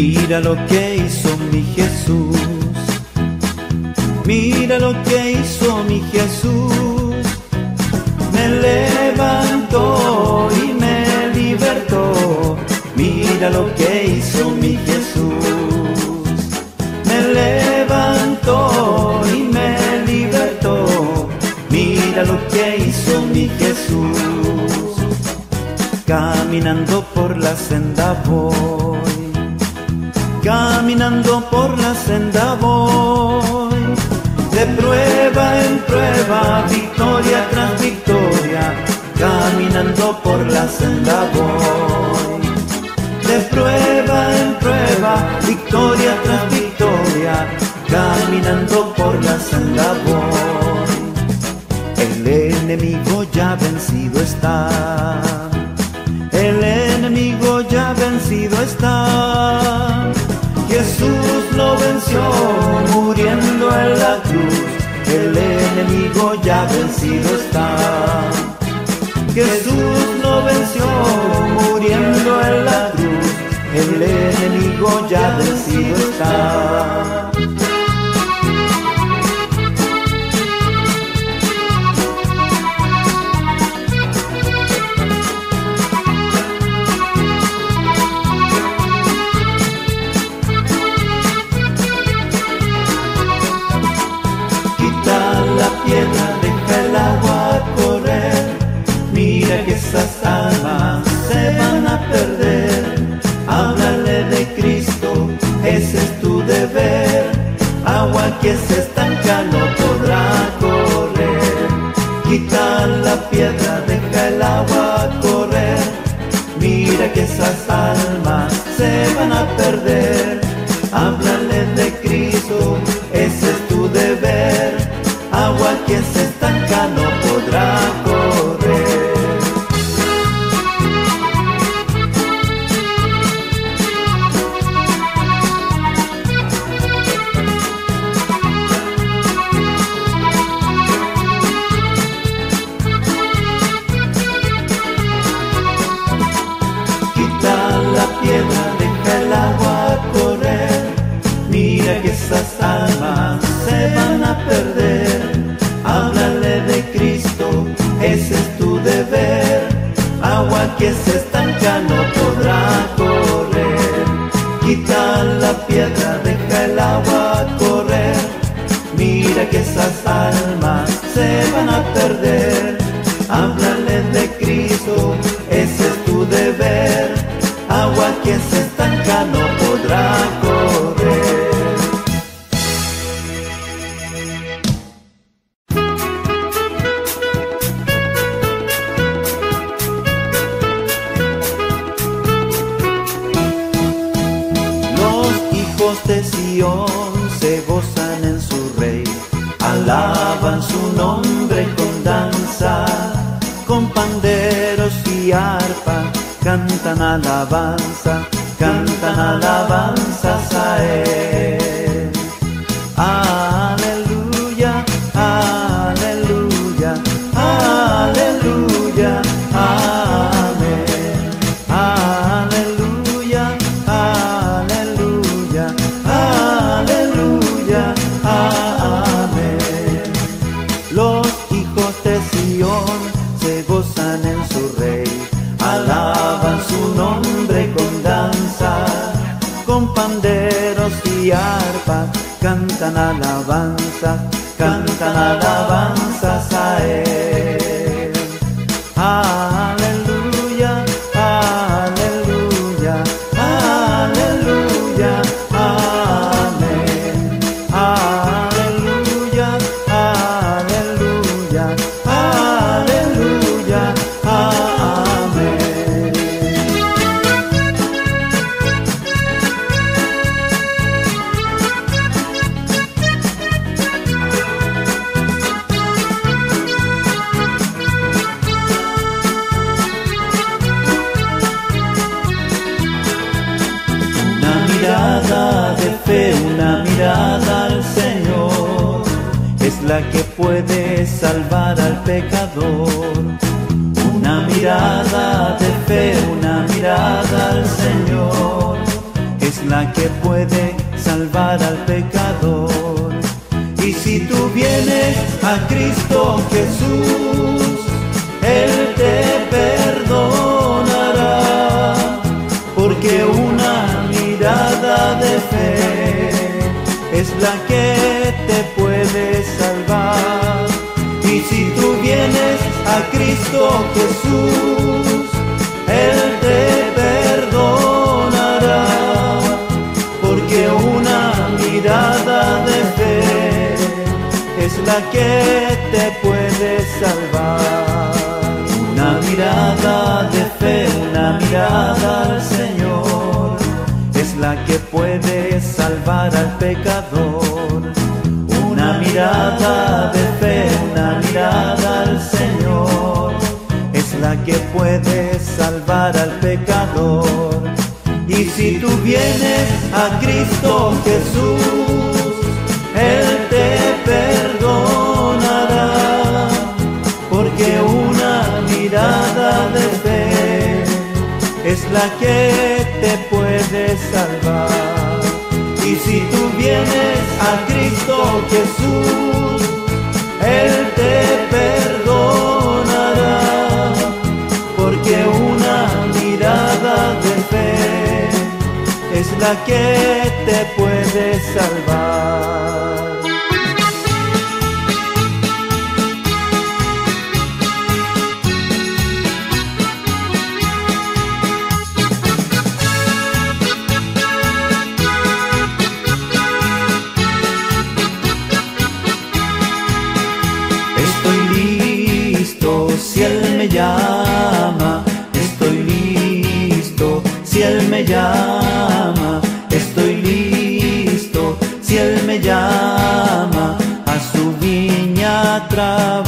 Mira lo que hizo mi Jesús. Mira lo que hizo mi Jesús. Me levantó y me libertó. Mira lo que hizo mi Jesús. Me levantó y me libertó. Mira lo que hizo mi Jesús. Caminando por la senda voy caminando por la senda voy, de prueba en prueba, victoria tras victoria, caminando por la senda voy, de prueba en prueba, victoria tras victoria, caminando por la senda voy. El enemigo ya vencido está, el enemigo ya vencido está lo venció muriendo en la cruz. El enemigo ya vencido está. Jesús no venció muriendo en la cruz. El enemigo ya vencido está. que te puede salvar. Una mirada de fe, una mirada al Señor, es la que puede salvar al pecador. Una mirada de fe, una mirada al Señor, es la que puede salvar al pecador. Y si tú vienes a Cristo Jesús, la que te puede salvar. Y si tú vienes a Cristo Jesús, Él te perdonará, porque una mirada de fe es la que te puede salvar. atrás.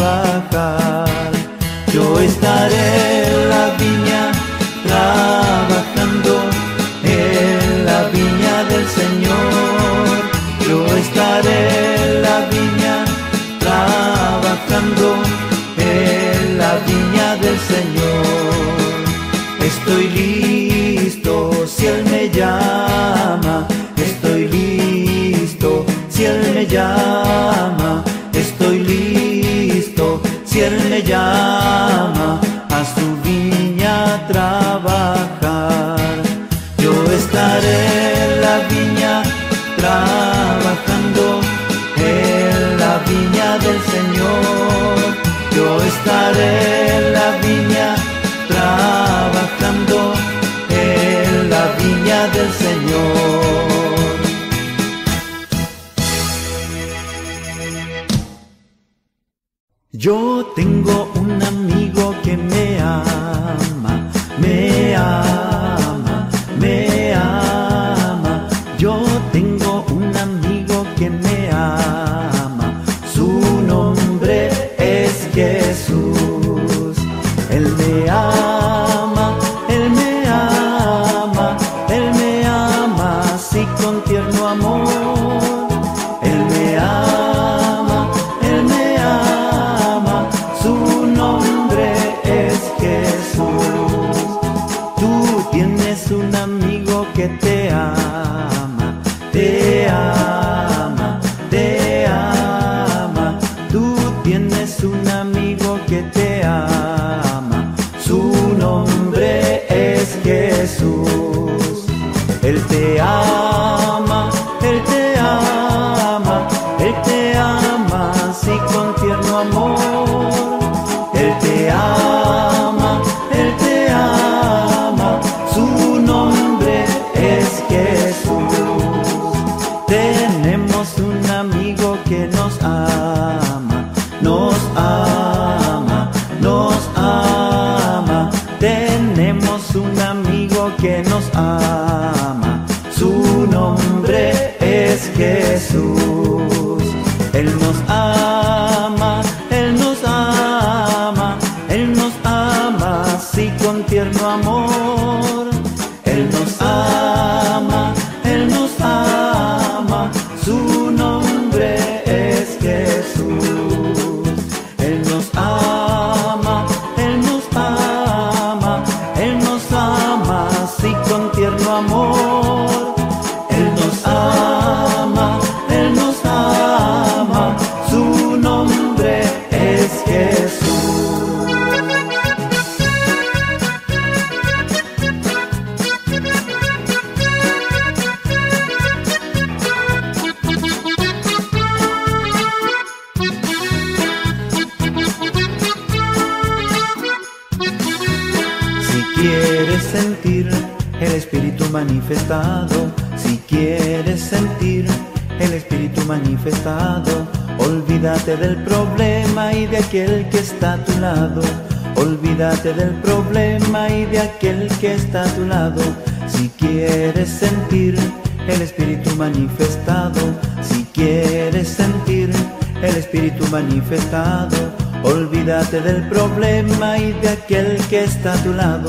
Que está a tu lado.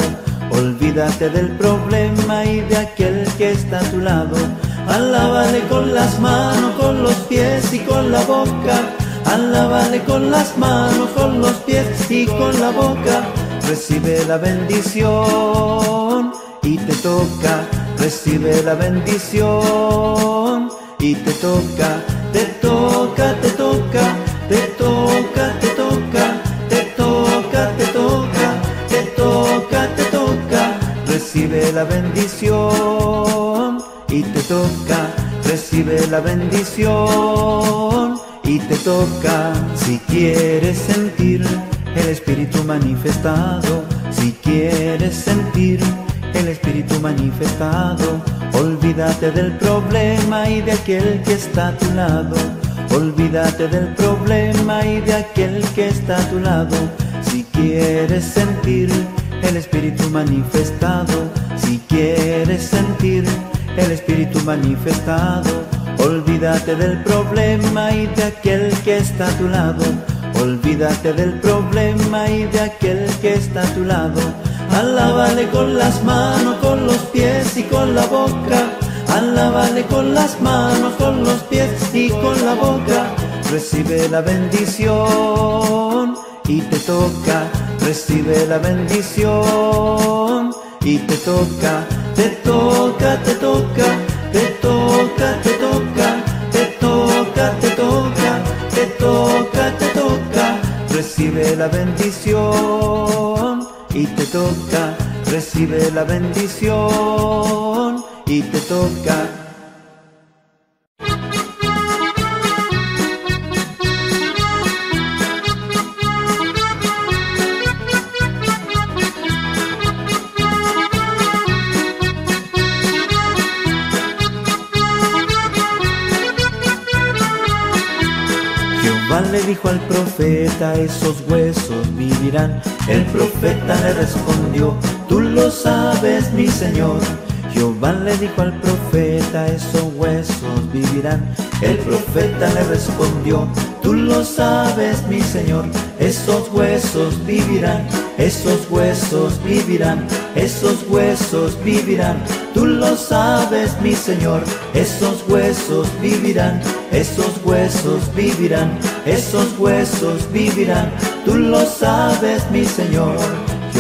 Olvídate del problema y de aquel que está a tu lado. Alábale con las manos, con los pies y con la boca. Alábale con las manos, con los pies y con la boca. Recibe la bendición y te toca. Recibe la bendición y te toca. Te toca, Recibe la bendición y te toca. Recibe la bendición y te toca. Si quieres sentir el Espíritu manifestado, si quieres sentir el Espíritu manifestado, olvídate del problema y de aquel que está a tu lado. Olvídate del problema y de aquel que está a tu lado. Si quieres sentir el Espíritu manifestado, si quieres sentir el Espíritu manifestado, olvídate del problema y de aquel que está a tu lado. Olvídate del problema y de aquel que está a tu lado. Alábale con las manos, con los pies y con la boca. Alábale con las manos, con los pies y con la boca. Recibe la bendición y te toca. Recibe la bendición y te toca. Te toca, te toca, te toca, te toca, te toca, te toca, te toca, te toca. Recibe la bendición y te toca. Recibe la bendición y te toca. Le dijo al profeta, esos huesos vivirán. El profeta le respondió, tú lo sabes, mi Señor. Jehová le dijo al profeta, esos huesos vivirán. El profeta le respondió, tú lo sabes, mi Señor. Esos huesos vivirán, esos huesos vivirán, esos huesos vivirán. Tú lo sabes, mi Señor. Esos huesos vivirán, esos huesos vivirán, esos huesos vivirán. Tú lo sabes, mi Señor.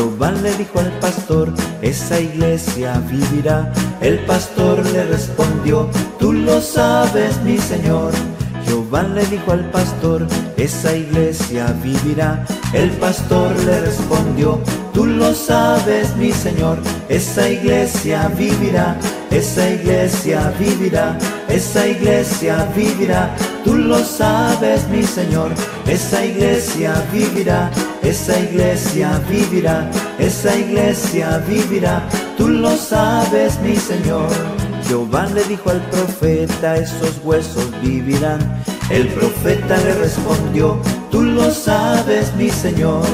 Jehová le dijo al pastor, esa iglesia vivirá. El pastor le respondió, tú lo sabes, mi Señor. Jehová le dijo al pastor, esa iglesia vivirá. El pastor le respondió, tú lo sabes, mi Señor. Esa iglesia vivirá, esa iglesia vivirá, esa iglesia vivirá. Tú lo sabes, mi Señor. Esa iglesia vivirá, esa iglesia vivirá, esa iglesia vivirá. Tú lo sabes, mi Señor. Jehová le dijo al profeta, esos huesos vivirán. El profeta le respondió, tú lo sabes, mi Señor.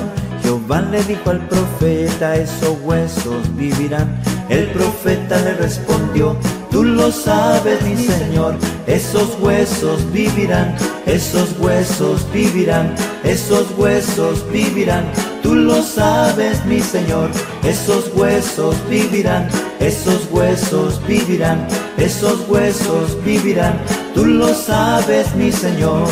Jehová le dijo al profeta, esos huesos vivirán. El profeta le respondió, tú lo sabes, mi Señor. Esos huesos vivirán, esos huesos vivirán, esos huesos vivirán. Tú lo sabes, mi Señor. Esos huesos vivirán, esos huesos vivirán, esos huesos vivirán. Tú lo sabes, mi Señor.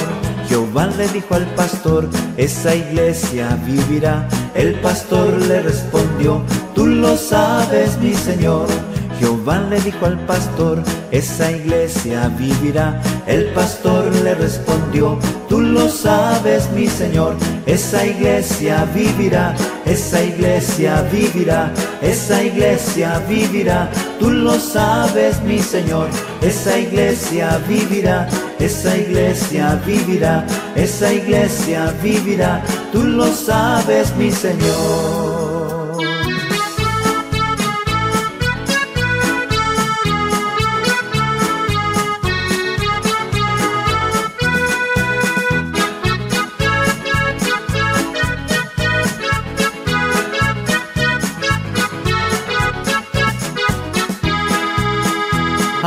Jehová le dijo al pastor, esa iglesia vivirá. El pastor le respondió, tú lo sabes, mi Señor. Jehová le dijo al pastor, esa iglesia vivirá. El pastor le respondió, tú lo sabes, mi Señor. Esa iglesia vivirá, esa iglesia vivirá, esa iglesia vivirá. Tú lo sabes, mi Señor. Esa iglesia vivirá, esa iglesia vivirá, esa iglesia vivirá. Tú lo sabes, mi Señor.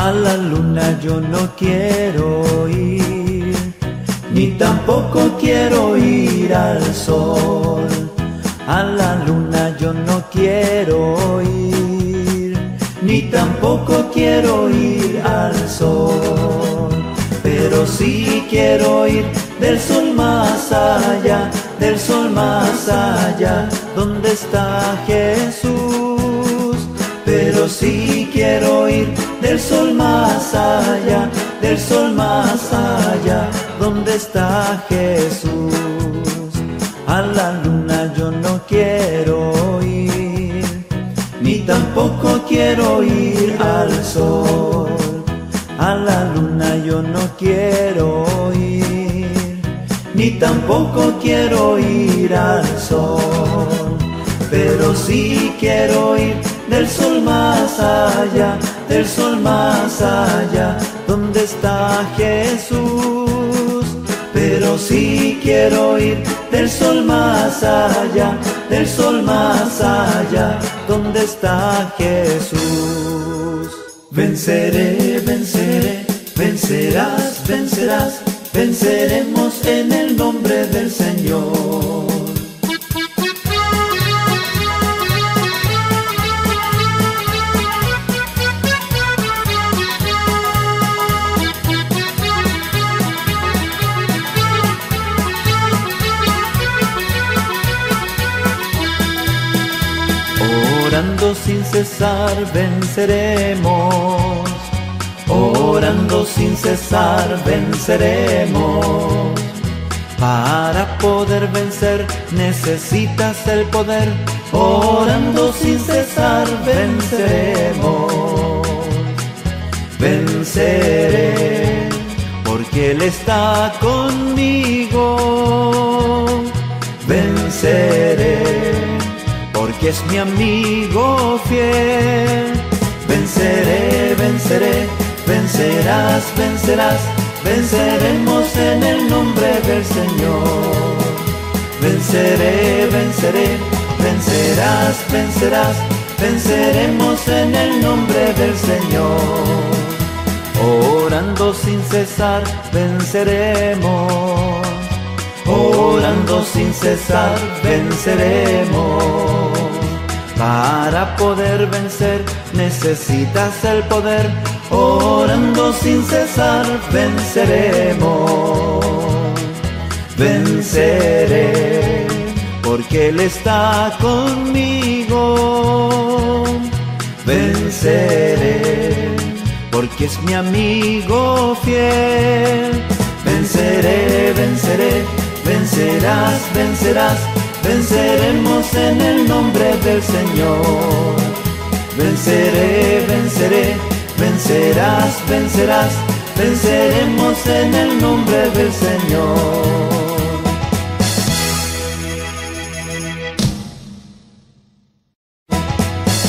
A la luna yo no quiero ir, ni tampoco quiero ir al sol. A la luna yo no quiero ir, ni tampoco quiero ir al sol. Pero sí quiero ir del sol más allá, del sol más allá, donde está Jesús. Pero sí quiero ir del sol más allá, del sol más allá, donde está Jesús. A la luna yo no quiero ir, ni tampoco quiero ir al sol. A la luna yo no quiero ir, ni tampoco quiero ir al sol. Pero sí quiero ir del sol más allá, del sol más allá, donde está Jesús. Pero sí quiero ir del sol más allá, del sol más allá, donde está Jesús. Venceré, venceré, vencerás, vencerás, venceremos en el nombre del Señor. Cesar venceremos. Orando sin cesar venceremos. Para poder vencer necesitas el poder. Orando sin cesar venceremos. Venceré porque Él está conmigo. Venceré porque es mi amigo fiel. Venceré, venceré, vencerás, vencerás, venceremos en el nombre del Señor. Venceré, venceré, vencerás, vencerás, venceremos en el nombre del Señor. Orando sin cesar, venceremos. Orando sin cesar venceremos. Para poder vencer necesitas el poder. Orando sin cesar venceremos. Venceré porque Él está conmigo. Venceré porque es mi amigo fiel. Venceré, venceré vencerás, vencerás, venceremos en el nombre del Señor. Venceré, venceré, vencerás, vencerás, venceremos en el nombre del Señor.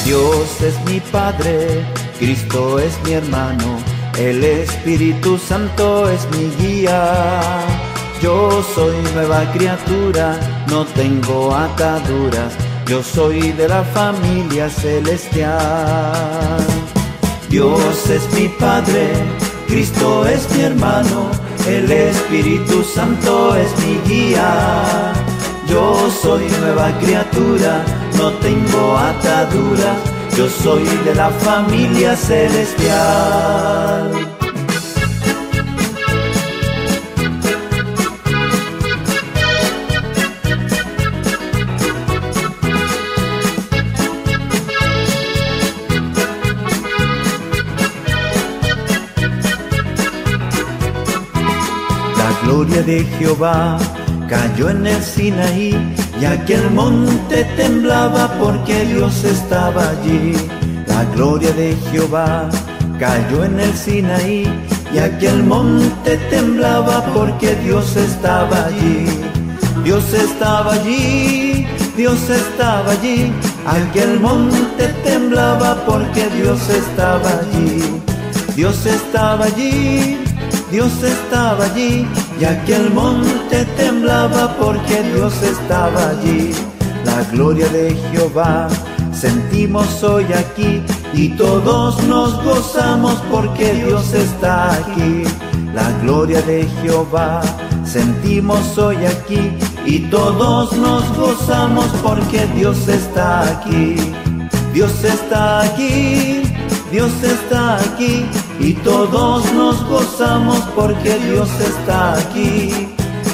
Dios es mi Padre, Cristo es mi hermano, el Espíritu Santo es mi guía. Yo soy nueva criatura, no tengo ataduras, yo soy de la familia celestial. Dios es mi Padre, Cristo es mi hermano, el Espíritu Santo es mi guía. Yo soy nueva criatura, no tengo atadura, yo soy de la familia celestial. Gloria de Jehová cayó en el Sinaí y aquel monte temblaba porque Dios estaba allí. La gloria de Jehová cayó en el Sinaí y aquel monte temblaba porque Dios estaba allí. Dios estaba allí, Dios estaba allí. Aquel monte temblaba porque Dios estaba allí. Dios estaba allí, Dios estaba allí y aquel monte temblaba porque Dios estaba allí. La gloria de Jehová sentimos hoy aquí y todos nos gozamos porque Dios está aquí. La gloria de Jehová sentimos hoy aquí y todos nos gozamos porque Dios está aquí. Dios está aquí, Dios está aquí y todos nos gozamos porque Dios está aquí.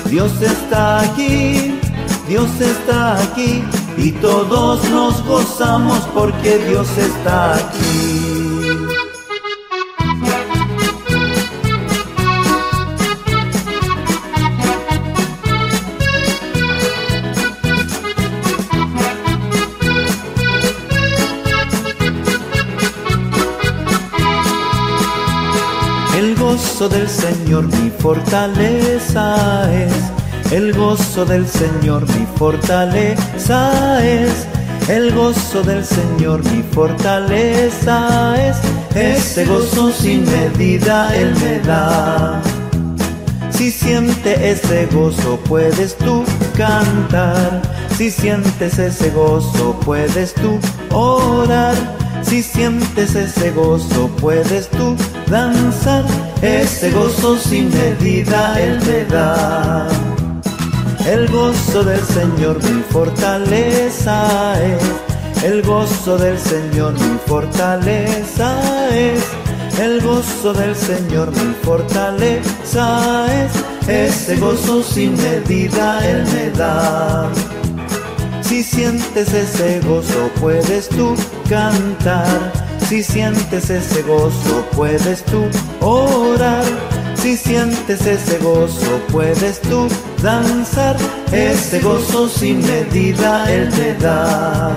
Dios está aquí, Dios está aquí y todos nos gozamos porque Dios está aquí. Gozo del Señor mi fortaleza es el gozo del Señor mi fortaleza es. El gozo del Señor mi fortaleza es. Ese gozo sin medida Él me da. Si siente ese gozo puedes tú cantar. Si sientes ese gozo puedes tú orar. Si sientes ese gozo puedes tú danzar. Ese gozo sin medida Él me da. El gozo del Señor mi fortaleza es. El gozo del Señor mi fortaleza es. El gozo del Señor mi fortaleza es. Ese gozo sin medida Él me da. Si sientes ese gozo puedes tú cantar. Si sientes ese gozo puedes tú orar. Si sientes ese gozo, puedes tú danzar. Ese gozo sin medida Él te da.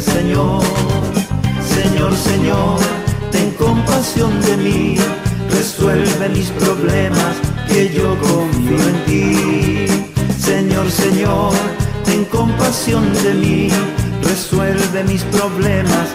Señor. Señor, Señor, ten compasión de mí, resuelve mis problemas, que yo confío en ti. Señor, Señor, ten compasión de mí, resuelve mis problemas,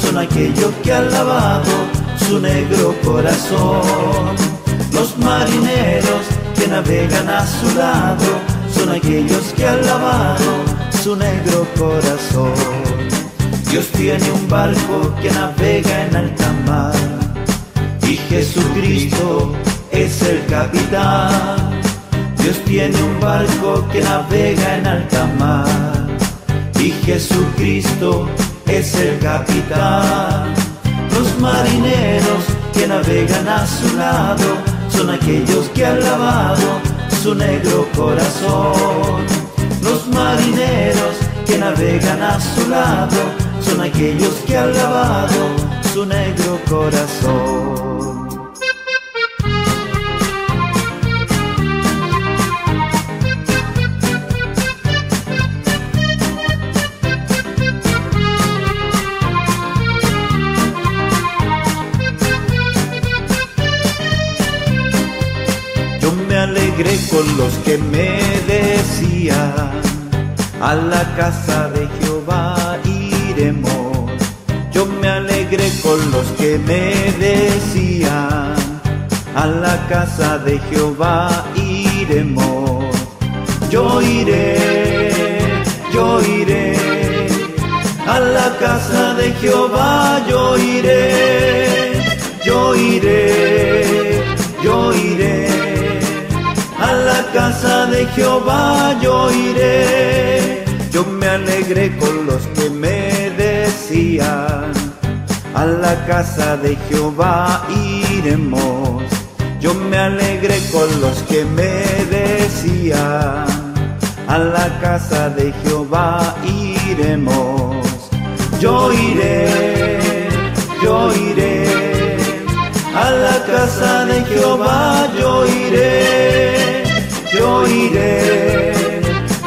son aquellos que han lavado su negro corazón. Los marineros que navegan a su lado son aquellos que han lavado su negro corazón. Dios tiene un barco que navega en alta mar y Jesucristo es el capitán. Dios tiene un barco que navega en alta mar y Jesucristo es el capitán. Los marineros que navegan a su lado son aquellos que han lavado su negro corazón. Los marineros que navegan a su lado son aquellos que han lavado su negro corazón. Con los que me decían, a la casa de Jehová iremos. Yo me alegré con los que me decían, a la casa de Jehová iremos. Yo iré, yo iré, a la casa de Jehová yo iré, yo iré, yo iré casa de Jehová yo iré. Yo me alegré con los que me decían, a la casa de Jehová iremos. Yo me alegré con los que me decían, a la casa de Jehová iremos. Yo iré, yo iré, a la casa de Jehová yo iré yo iré,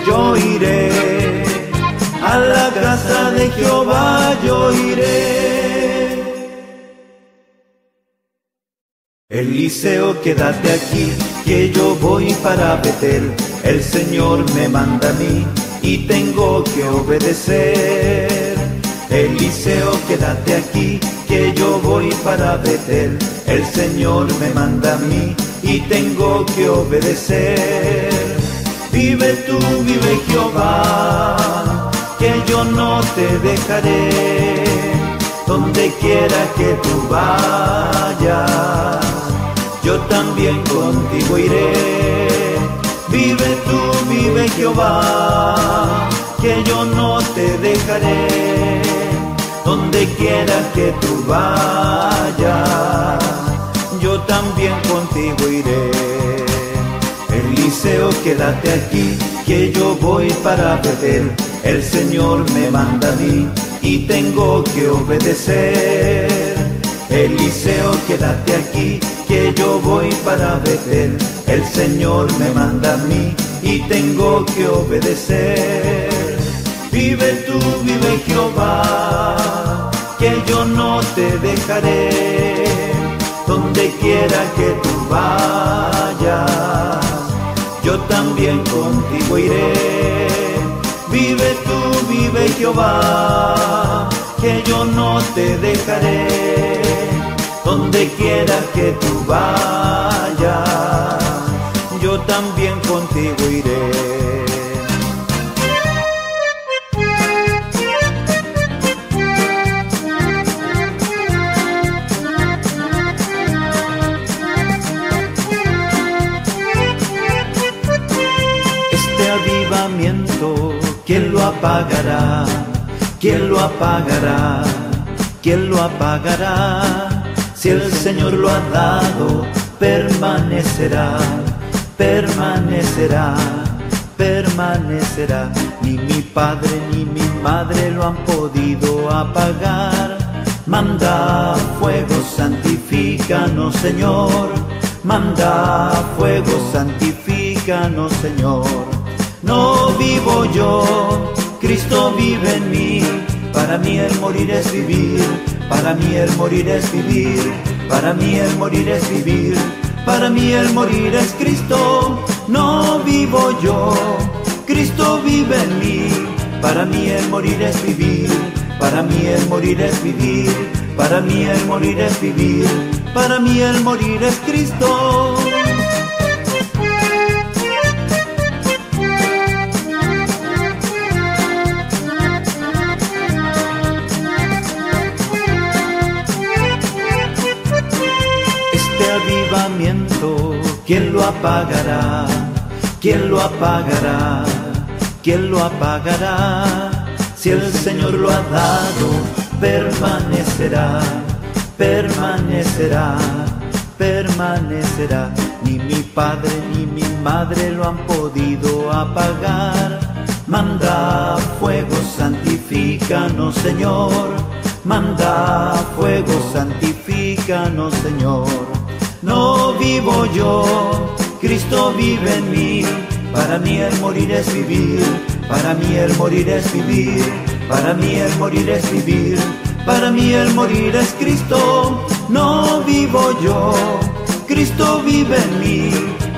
yo iré, a la casa de Jehová yo iré. Eliseo, quédate aquí, que yo voy para Betel, el Señor me manda a mí y tengo que obedecer. Eliseo, quédate aquí, que yo voy para Betel, el Señor me manda a mí y tengo que obedecer. Vive tú, vive Jehová, que yo no te dejaré, donde quiera que tú vayas, yo también contigo iré. Vive tú, vive Jehová, que yo no te dejaré, donde quiera que tú vayas también contigo iré. Eliseo, quédate aquí, que yo voy para beber. El Señor me manda a mí y tengo que obedecer. Eliseo, quédate aquí, que yo voy para beber. El Señor me manda a mí y tengo que obedecer. Vive tú, vive Jehová, que yo no te dejaré donde quiera que tú vayas, yo también contigo iré. Vive tú, vive Jehová, que yo no te dejaré, donde quiera que tú vayas, yo también contigo iré. Apagará? ¿Quién lo apagará? ¿Quién lo apagará? Si el Señor lo ha dado, permanecerá, permanecerá, permanecerá. Ni mi padre ni mi madre lo han podido apagar. Manda fuego, santifícanos, Señor. Manda fuego, santifícanos, Señor no vivo yo, Cristo vive en mí. Para mí el morir es vivir, para mí el morir es vivir, para mí el morir es vivir, para mí el morir es Cristo. No vivo yo, Cristo vive en mí. Para mí el morir es vivir, para mí el morir es vivir, para mí el morir es vivir, para mí el morir es Cristo. ¿Quién lo apagará? ¿Quién lo apagará? ¿Quién lo apagará? Si el Señor lo ha dado, permanecerá, permanecerá, permanecerá. Ni mi padre ni mi madre lo han podido apagar. Manda fuego, santifícanos, Señor. Manda fuego, santifícanos, Señor. No vivo yo, Cristo vive en mí. Para mí el morir es vivir, para mí el morir es vivir, para mí el morir es vivir, para mí el morir es Cristo. No vivo yo, Cristo vive en mí.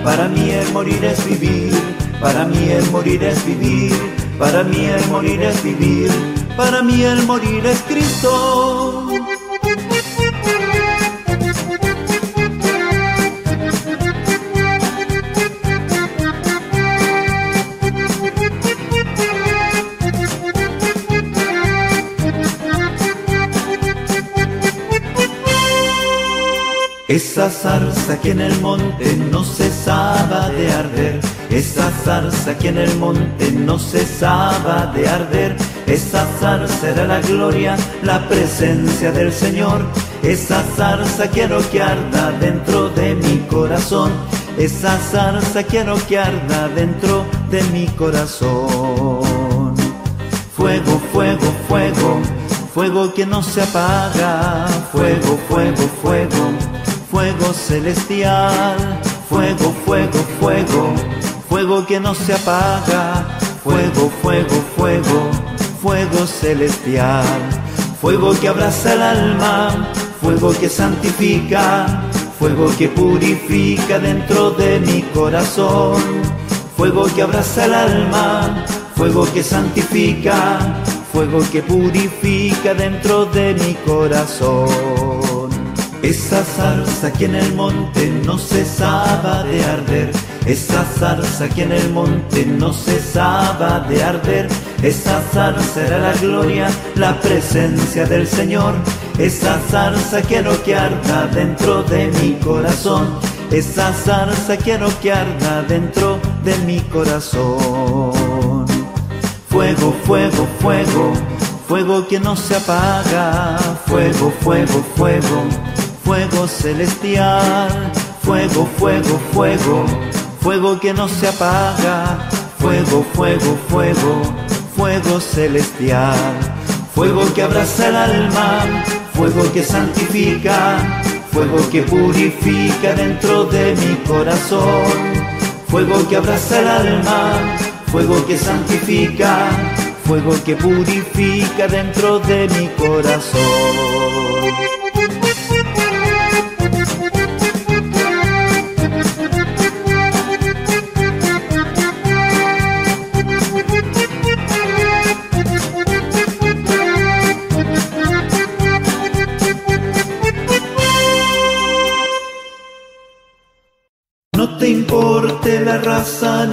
Para mí el morir es vivir, para mí el morir es vivir, para mí el morir es vivir, para mí el morir es Cristo. Esa zarza que en el monte no cesaba de arder, esa zarza que en el monte no cesaba de arder, esa zarza era la gloria, la presencia del Señor, esa zarza quiero que arda dentro de mi corazón, esa zarza quiero que arda dentro de mi corazón. Fuego, fuego, fuego, fuego que no se apaga, fuego, fuego, fuego fuego celestial, fuego, fuego, fuego, fuego que no se apaga, fuego, fuego, fuego, fuego celestial, fuego que abraza el alma, fuego que santifica, fuego que purifica dentro de mi corazón, fuego que abraza el alma, fuego que santifica, fuego que purifica dentro de mi corazón. Esa zarza que en el monte no cesaba de arder, esa zarza que en el monte no cesaba de arder, esa zarza era la gloria, la presencia del Señor, esa zarza quiero que arda dentro de mi corazón, esa zarza quiero que arda dentro de mi corazón. Fuego, fuego, fuego, fuego que no se apaga, fuego, fuego, fuego fuego celestial, fuego, fuego, fuego, fuego que no se apaga, fuego, fuego, fuego, fuego celestial, fuego que abraza el alma, fuego que santifica, fuego que purifica dentro de mi corazón, fuego que abraza el alma, fuego que santifica, fuego que purifica dentro de mi corazón.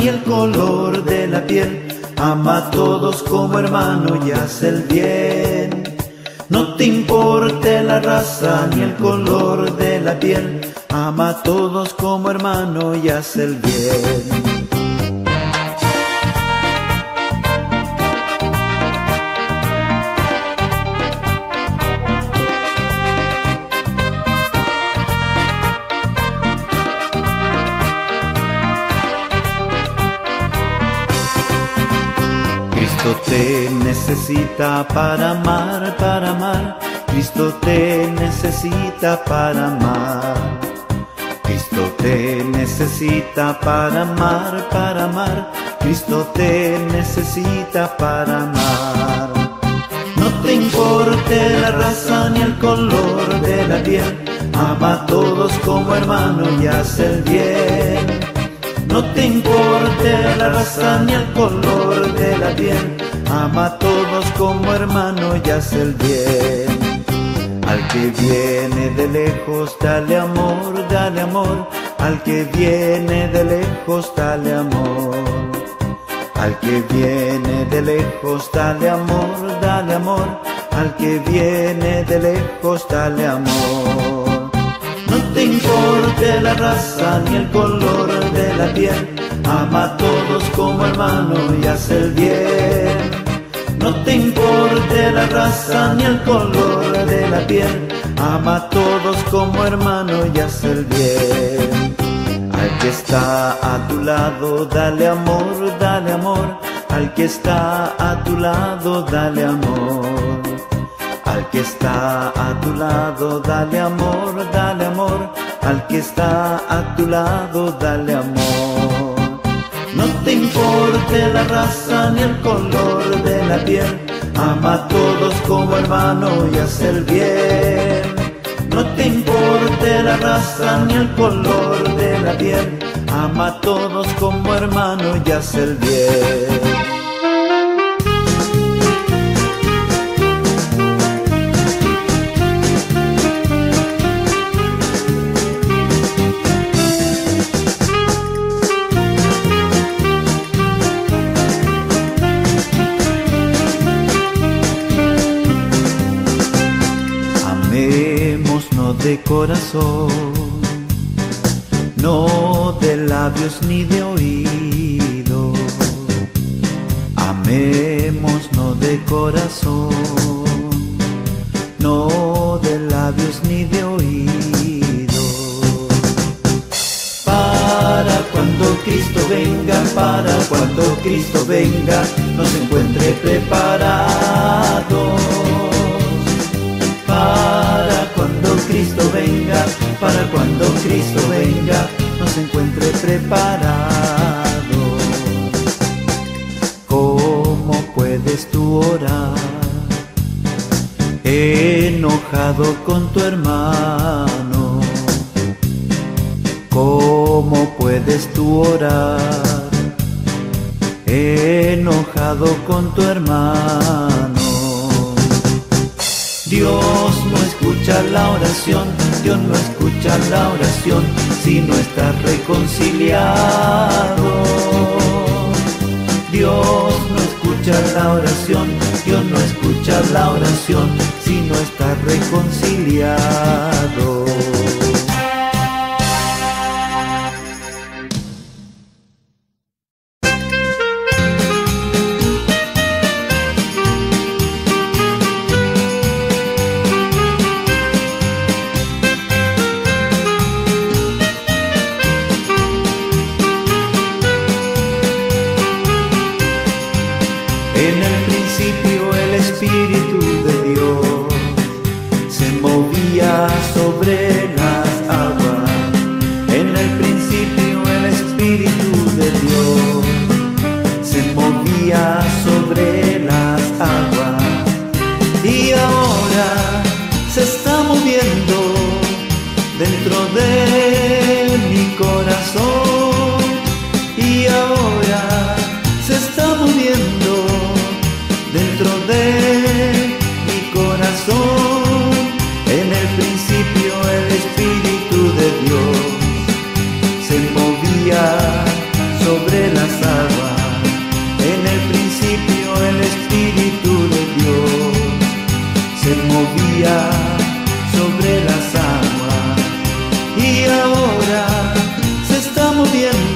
Ni el color de la piel. Ama a todos como hermano y hace el bien. No te importe la raza ni el color de la piel. Ama a todos como hermano y hace el bien. Necesita para amar, para amar. Cristo te necesita para amar. Cristo te necesita para amar, para amar. Cristo te necesita para amar. No te importe la raza ni el color de la piel. Ama a todos como hermano y hace el bien. No te importe la raza ni el color de la piel, ama a todos como hermano y hace el bien. Al que viene de lejos, dale amor, dale amor. Al que viene de lejos, dale amor. Al que viene de lejos, dale amor, dale amor. Al que viene de lejos, dale amor. No te importe la raza ni el color la piel, ama a todos como hermano y hace el bien. No te importe la raza ni el color de la piel, ama a todos como hermano y hace el bien. Al que está a tu lado, dale amor, dale amor. Al que está a tu lado, dale amor. Al que está a tu lado, dale amor, dale amor. Al que está a tu lado, dale amor. No te importe la raza ni el color de la piel, ama a todos como hermano y hace el bien. No te importe la raza ni el color de la piel, ama a todos como hermano y hace el bien. De corazón, no de labios ni de oído. Amemos no de corazón, no de labios ni de oído. Para cuando Cristo venga, para cuando Cristo venga, nos encuentre preparados. Cristo venga, para cuando Cristo venga, nos encuentre preparados. ¿Cómo puedes tú orar? Enojado con tu hermano. ¿Cómo puedes tú orar? Enojado con tu hermano. Dios no escucha la oración, Dios no escucha la oración si no está reconciliado. Dios no escucha la oración, Dios no escucha la oración si no está reconciliado. movía sobre las aguas y ahora se está moviendo.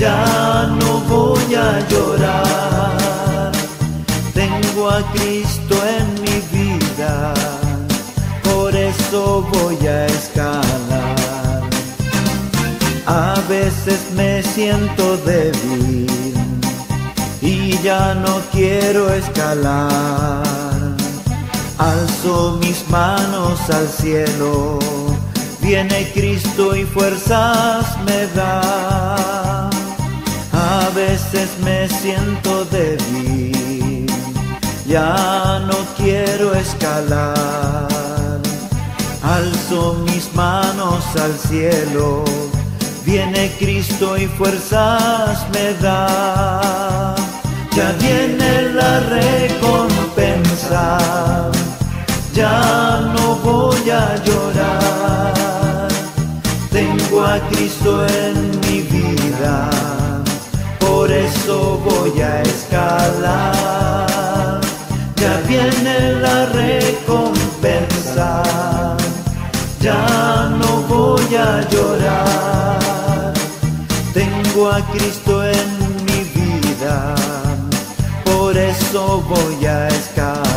Ya no voy a llorar. Tengo a Cristo en mi vida, por eso voy a escalar. A veces me siento débil y ya no quiero escalar. Alzo mis manos al cielo, viene Cristo y fuerzas me da. A veces me siento débil, ya no quiero escalar. Alzo mis manos al cielo, viene Cristo y fuerzas me da. Ya viene la recompensa, ya no voy a llorar. Tengo a Cristo en mi vida, por eso voy a escalar. Ya viene la recompensa, ya no voy a llorar. Tengo a Cristo en mi vida por eso voy a escalar.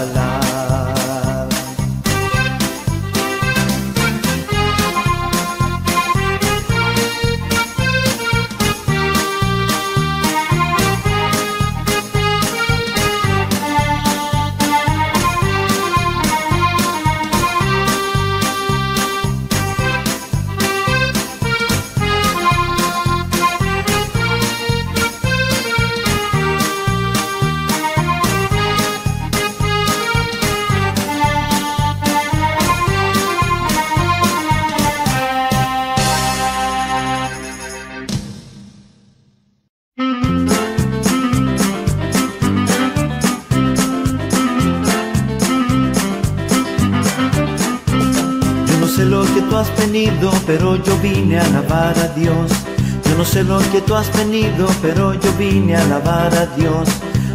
Pero yo vine a alabar a Dios. Yo no sé lo que tú has venido, pero yo vine a alabar a Dios.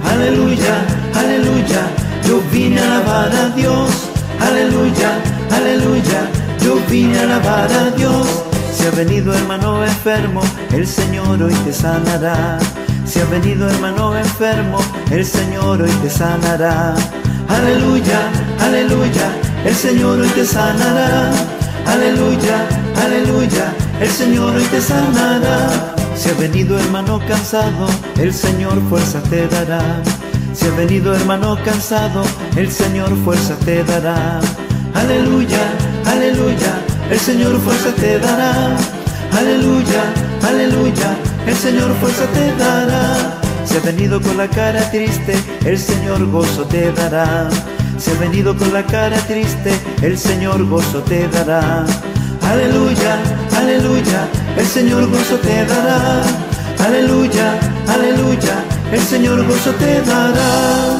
Aleluya, aleluya, yo vine a alabar a Dios. Aleluya, aleluya, yo vine a alabar a Dios. Si ha venido hermano enfermo, el Señor hoy te sanará. Si ha venido hermano enfermo, el Señor hoy te sanará. Aleluya, aleluya, el Señor hoy te sanará. Aleluya, aleluya, el Señor hoy te sanará. Si ha venido hermano cansado, el Señor fuerza te dará. Si ha venido hermano cansado, el Señor fuerza te dará. Aleluya, aleluya, el Señor fuerza te dará. Aleluya, aleluya, el Señor fuerza te dará. Si ha venido con la cara triste, el Señor gozo te dará. Si ha venido con la cara triste, el Señor gozo te dará. Aleluya, aleluya, el Señor gozo te dará. Aleluya, aleluya, el Señor gozo te dará.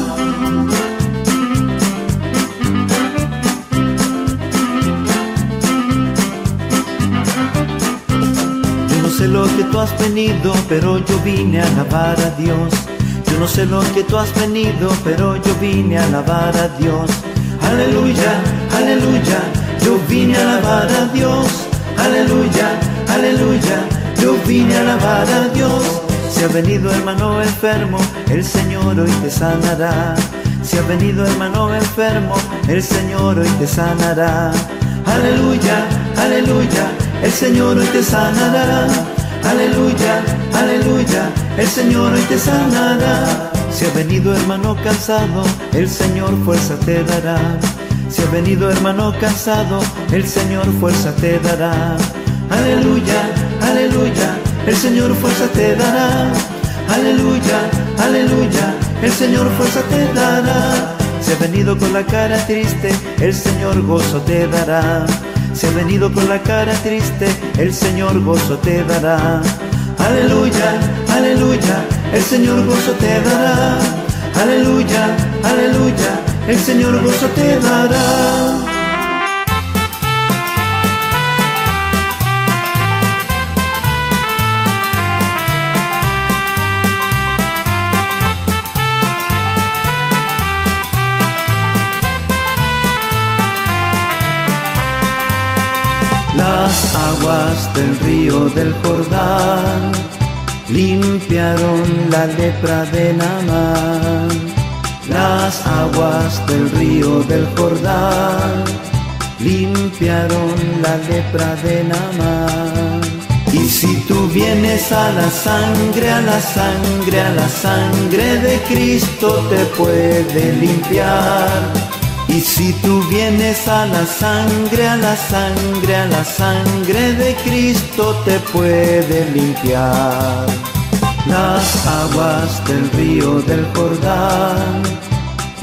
Yo no sé lo que tú has venido, pero yo vine a alabar a Dios. No sé lo que tú has venido, pero yo vine a alabar a Dios. Aleluya, aleluya, yo vine a alabar a Dios. Aleluya, aleluya, yo vine a alabar a Dios. Si ha venido hermano enfermo, el Señor hoy te sanará. Si ha venido hermano enfermo, el Señor hoy te sanará. Aleluya, aleluya, el Señor hoy te sanará. Aleluya, aleluya, el Señor hoy te sanará. Si ha venido hermano cansado, el Señor fuerza te dará. Si ha venido hermano cansado, el Señor fuerza te dará. Aleluya, aleluya, el Señor fuerza te dará. Aleluya, aleluya, el Señor fuerza te dará. Si ha venido con la cara triste, el Señor gozo te dará. Si ha venido con la cara triste, el Señor gozo te dará. Aleluya, aleluya, el Señor gozo te dará. Aleluya, aleluya, el Señor gozo te dará. Aguas del río del Jordán limpiaron la lepra de Namán. Las aguas del río del Jordán limpiaron la lepra de Namán. Y si tú vienes a la sangre, a la sangre, a la sangre de Cristo te puede limpiar. Y si tú vienes a la sangre, a la sangre, a la sangre de Cristo te puede limpiar. Las aguas del río del Jordán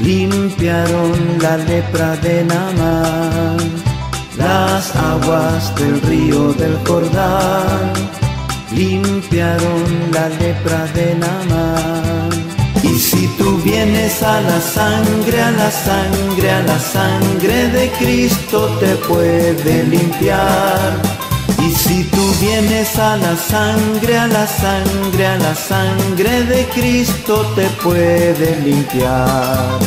limpiaron la lepra de Namán. Las aguas del río del Jordán limpiaron la lepra de Namán. Si tú vienes a la sangre, a la sangre, a la sangre de Cristo te puede limpiar. Y si tú vienes a la sangre, a la sangre, a la sangre de Cristo te puede limpiar.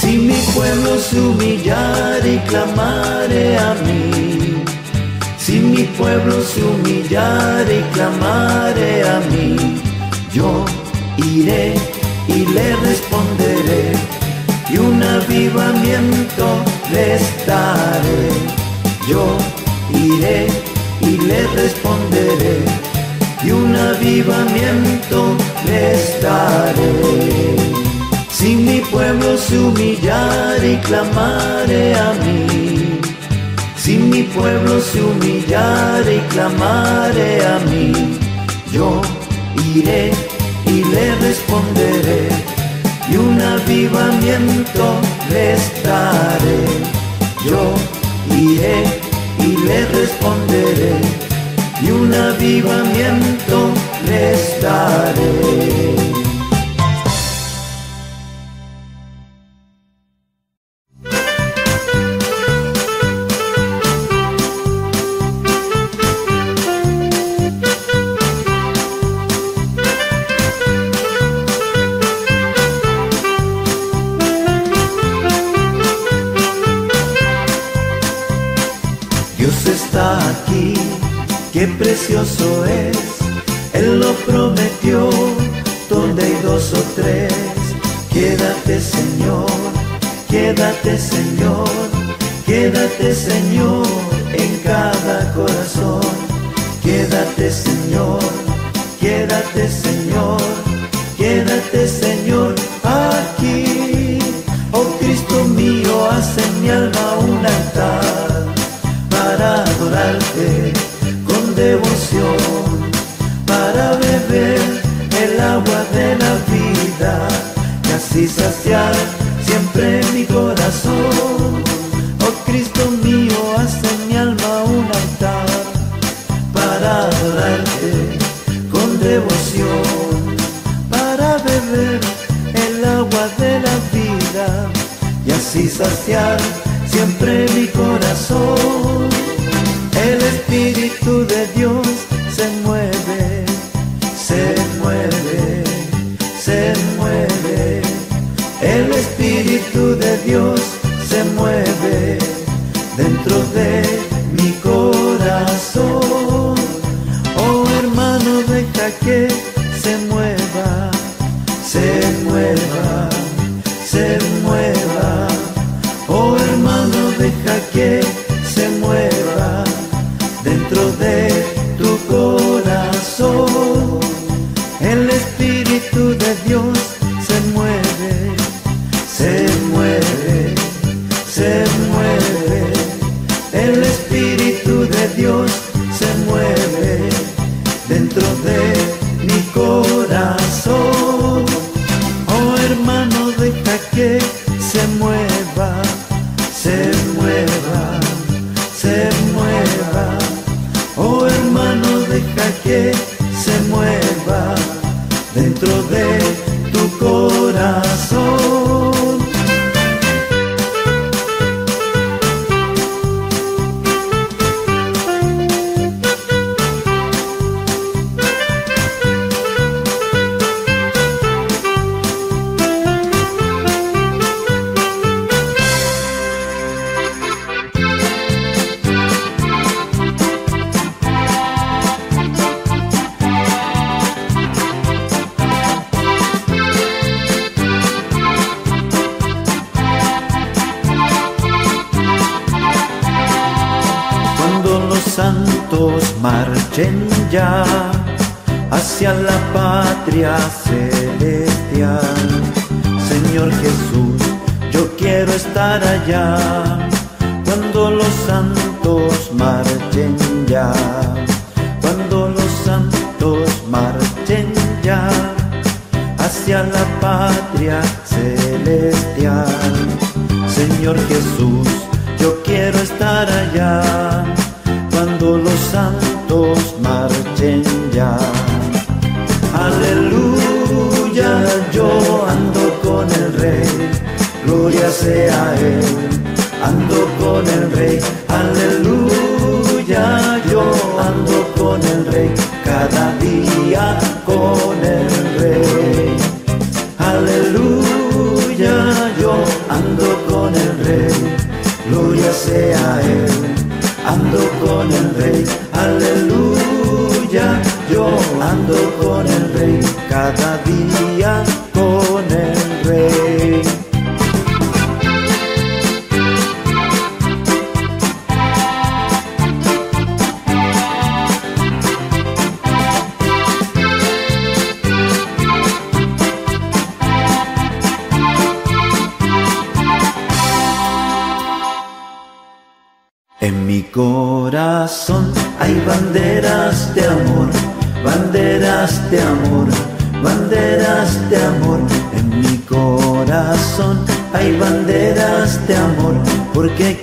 Si mi pueblo se humillare y clamare a mí, si mi pueblo se humillare y clamare a mí, yo iré y le responderé y un avivamiento les daré. Yo iré y le responderé y un avivamiento les daré. Si mi pueblo se humillare y clamare a mí, si mi pueblo se humillare y clamare a mí, yo iré y le responderé y un avivamiento les daré. Yo iré y le responderé y un avivamiento les daré. Prometió, donde hay dos o tres, quédate Señor, quédate Señor, quédate Señor en cada corazón, quédate Señor, quédate Señor, quédate Señor aquí, oh Cristo mío, hace mi alma un altar para adorarte devoción para beber el agua de la vida y así saciar siempre mi corazón. Oh Cristo mío, hace mi alma un altar para adorarte con devoción, para beber el agua de la vida y así saciar siempre mi corazón. El Espíritu de Dios De Dios se mueve dentro de mi corazón. Oh hermano, deja que yo ando con el rey, cada día porque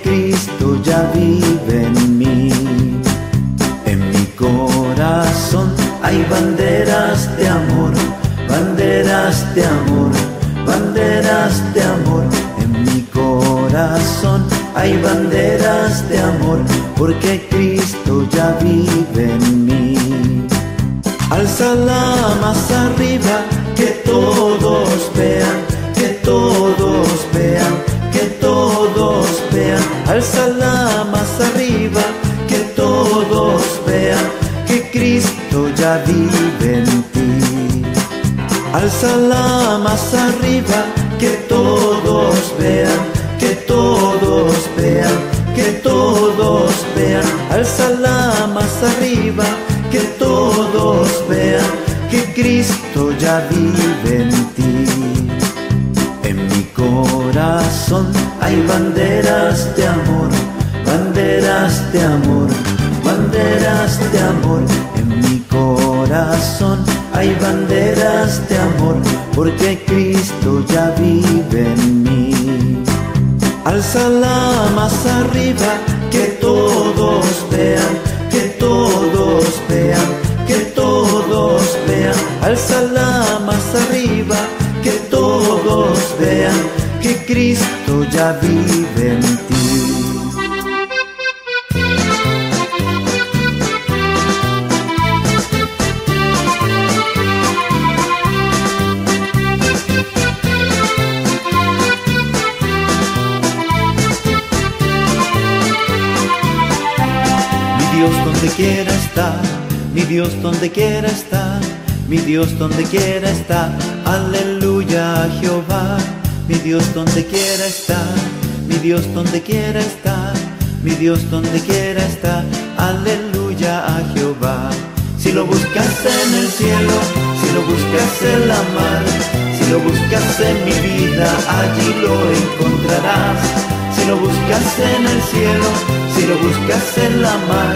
Alzala más arriba, que todos vean, que todos vean, que todos vean. Alzala más arriba, que todos vean, que Cristo ya vive en mi Dios donde quiera está, mi Dios donde quiera está, aleluya Jehová. Mi Dios donde quiera está, mi Dios donde quiera está, mi Dios donde quiera está, aleluya a Jehová. Si lo buscas en el cielo, si lo buscas en la mar, si lo buscas en mi vida, allí lo encontrarás. Si lo buscas en el cielo, si lo buscas en la mar,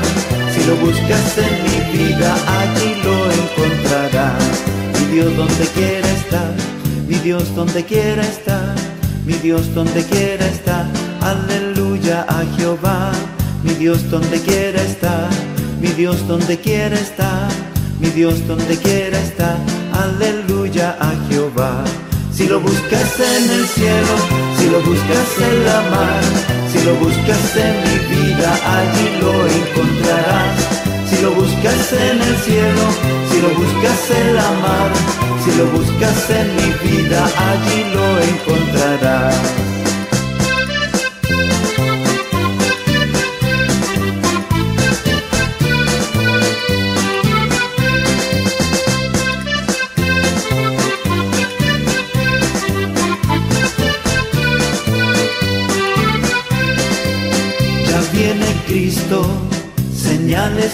si lo buscas en mi vida, allí lo encontrarás. Mi Dios donde quiera estar, mi Dios donde quiera estar, mi Dios donde quiera estar, aleluya a Jehová. Mi Dios donde quiera estar, mi Dios donde quiera estar, mi Dios donde quiera estar, aleluya a Jehová. Si lo buscas en el cielo, si lo buscas en la mar, si lo buscas en mi vida, allí lo encontrarás. Si lo buscas en el cielo, si lo buscas en la mar, si lo buscas en mi vida, allí lo encontrarás.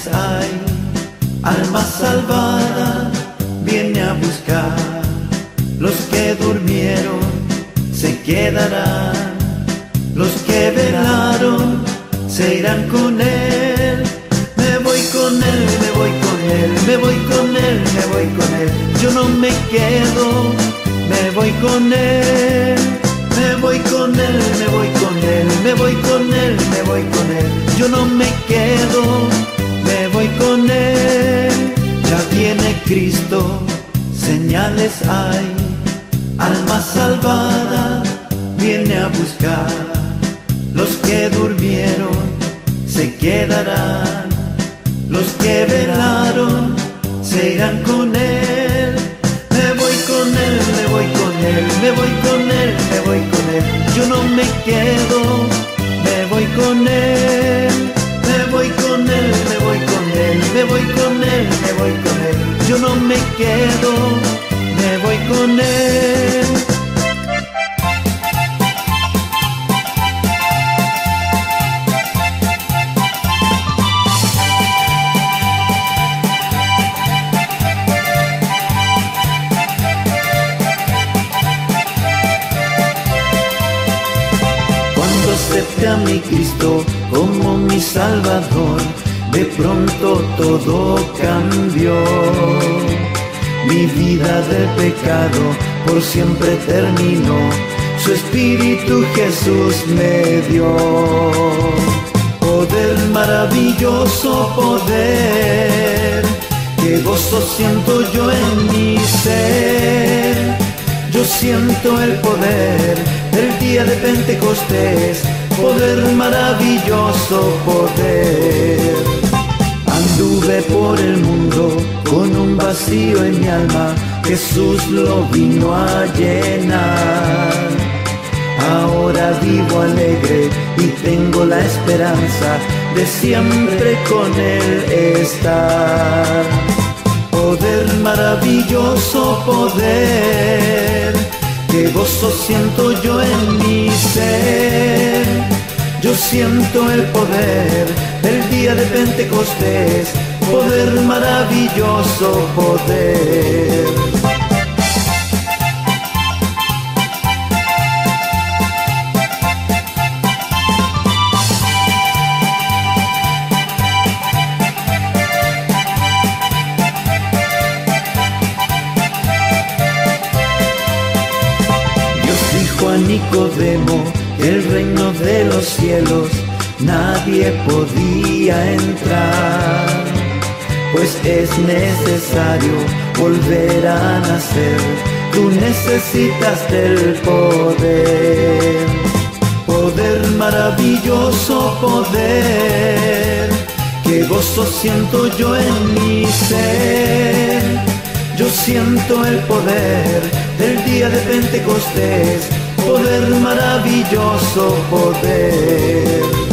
I Espíritu Jesús me dio. Poder maravilloso poder, que gozo siento yo en mi ser. Yo siento el poder del día de Pentecostés, poder maravilloso poder. Anduve por el mundo con un vacío en mi alma, Jesús lo vino a llenar. Ahora vivo alegre y tengo la esperanza de siempre con Él estar poder, maravilloso poder, que gozo siento yo en mi ser. Yo siento el poder del día de Pentecostés, poder maravilloso poder. Nicodemo el reino de los cielos nadie podía entrar, pues es necesario volver a nacer, tú necesitas del poder, poder maravilloso poder, que gozo siento yo en mi ser. Yo siento el poder del día de Pentecostés, poder maravilloso poder.